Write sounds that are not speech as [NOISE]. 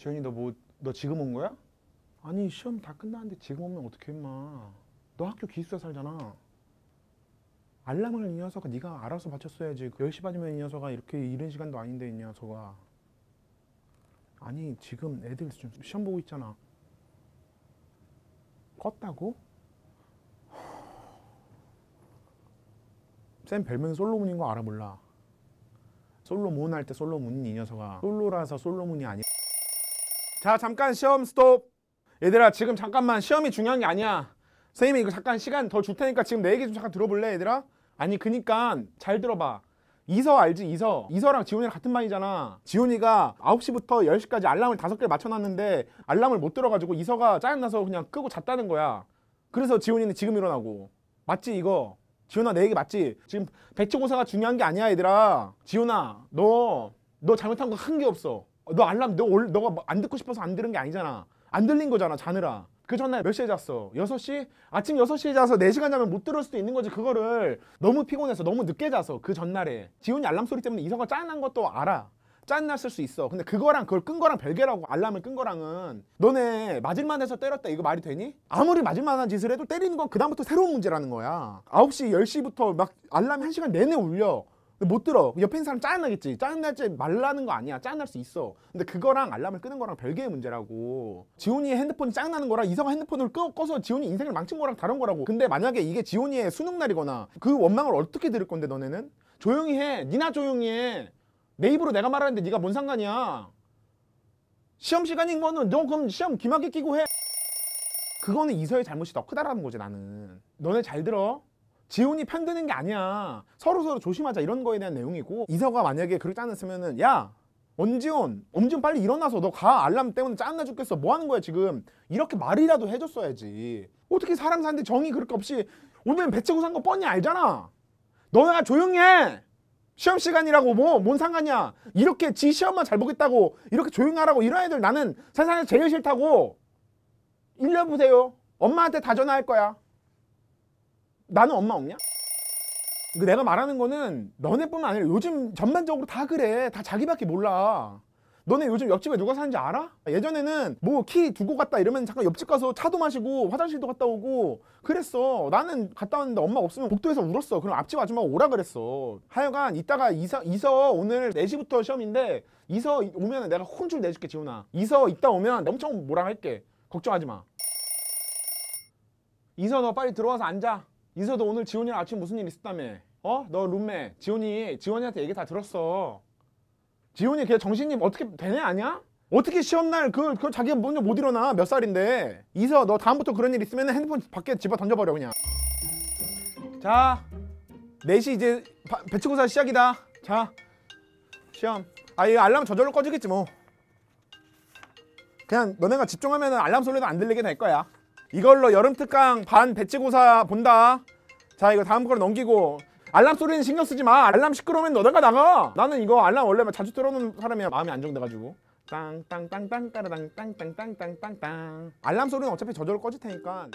지현이 너 뭐 너 지금 온 거야? 아니 시험 다 끝났는데 지금 오면 어떡해 임마. 너 학교 기숙사 살잖아. 알람을 이 녀석아 네가 알아서 맞췄어야지. 10시 반이면 이 녀석아 이렇게 이른 시간도 아닌데 이 녀석아. 아니 지금 애들 좀 시험 보고 있잖아. 껐다고? [SIGHS] 쌤 별명 솔로몬인 거 알아 몰라? 솔로몬 할 때 솔로몬인 이 녀석아. 솔로라서 솔로몬이 아니야 자 잠깐 시험 스톱. 얘들아 지금 잠깐만. 시험이 중요한 게 아니야. 선생님이 이거 잠깐 시간 더 줄 테니까 지금 내 얘기 좀 잠깐 들어볼래 얘들아? 아니 그니까 잘 들어봐. 이서 알지 이서. 이서랑 지훈이랑 같은 반이잖아. 지훈이가 9시부터 10시까지 알람을 다섯 개를 맞춰놨는데 알람을 못 들어가지고 이서가 짜증나서 그냥 끄고 잤다는 거야. 그래서 지훈이는 지금 일어나고. 맞지 이거? 지훈아 내 얘기 맞지? 지금 배치고사가 중요한 게 아니야 얘들아. 지훈아 너 너 잘못한 거 한 게 없어 너 알람 너 올, 너가 뭐안 듣고 싶어서 안 들은 게 아니잖아. 안 들린 거잖아 자느라. 그 전날 몇 시에 잤어? 6시? 아침 6시에 자서 4시간 자면 못 들을 수도 있는 거지 그거를. 너무 피곤해서 너무 늦게 자서 그 전날에. 지훈이 알람 소리 때문에 이성가 짜증난 것도 알아. 짜증났을 수 있어. 근데 그거랑 그걸 끈 거랑 별개라고 알람을 끈 거랑은. 너네 맞을만 해서 때렸다 이거 말이 되니? 아무리 맞을만한 짓을 해도 때리는 건 그다음부터 새로운 문제라는 거야. 9시 10시부터 막 알람이 1시간 내내 울려 못 들어. 옆에 있는 사람 짜증나겠지. 짜증날지 말라는 거 아니야. 짜증날 수 있어. 근데 그거랑 알람을 끄는 거랑 별개의 문제라고. 지훈이의 핸드폰이 짜증나는 거랑 이성아 핸드폰을 꺼, 꺼서 지훈이 인생을 망친 거랑 다른 거라고. 근데 만약에 이게 지훈이의 수능 날이거나 그 원망을 어떻게 들을 건데 너네는? 조용히 해. 니나 조용히 해 내 입으로 내가 말하는데 네가 뭔 상관이야? 시험 시간인 거는 너 그럼 시험 기막에 끼고 해. 그거는 이서의 잘못이 더 크다라는 거지 나는. 너네 잘 들어 지훈이 편드는 게 아니야. 서로 서로 조심하자 이런 거에 대한 내용이고 이서가 만약에 그렇게 짜증냈으면은 야 엄지훈 엄지훈 빨리 일어나서 너 가. 알람 때문에 짜증나 죽겠어. 뭐 하는 거야 지금? 이렇게 말이라도 해줬어야지. 어떻게 사람 사는데 정이 그렇게 없이 오늘은 배치고 산 거 뻔히 알잖아. 너네가 조용히 해. 시험 시간이라고 뭐 뭔 상관이야. 이렇게 지 시험만 잘 보겠다고 이렇게 조용히 하라고 이런 애들 나는 세상에 제일 싫다고. 일려보세요. 엄마한테 다 전화할 거야 나는 엄마 없냐? 그 내가 말하는 거는 너네뿐만 아니라 요즘 전반적으로 다 그래. 다 자기밖에 몰라. 너네 요즘 옆집에 누가 사는지 알아? 예전에는 뭐 키 두고 갔다 이러면 잠깐 옆집 가서 차도 마시고 화장실도 갔다 오고 그랬어. 나는 갔다 왔는데 엄마 없으면 복도에서 울었어. 그럼 앞집 아줌마가 오라 그랬어. 하여간 이따가 이서, 이서 오늘 4시부터 시험인데 이서 오면 내가 혼줄 내줄게 지훈아. 이서 이따 오면 엄청 뭐라 할게. 걱정하지 마. 이서 너 빨리 들어와서 앉아. 이서도 오늘 지훈이랑 아침 무슨 일 있었다며? 어? 너 룸메 지훈이 지원이한테 얘기 다 들었어. 지훈이 걔 정신이 어떻게 되냐 아니야? 어떻게 시험날 그, 그 자기가 먼저 못 일어나 몇 살인데 이서 너 다음부터 그런 일 있으면 핸드폰 밖에 집어 던져버려 그냥 자 4시 이제 바- 배치고사 시작이다 자 시험 아 이거 알람 저절로 꺼지겠지 뭐 그냥 너네가 집중하면 알람 소리도 안 들리게 될 거야 이걸로 여름 특강 반 배치고사 본다. 자 이거 다음 거로 넘기고 알람 소리는 신경 쓰지 마. 알람 시끄러우면 너네가 나가. 나는 이거 알람 원래 자주 틀어놓는 사람이야. 마음이 안정돼가지고. 땅땅땅땅 따라당 땅땅땅땅땅땅. 알람 소리는 어차피 저절로 꺼질 테니까.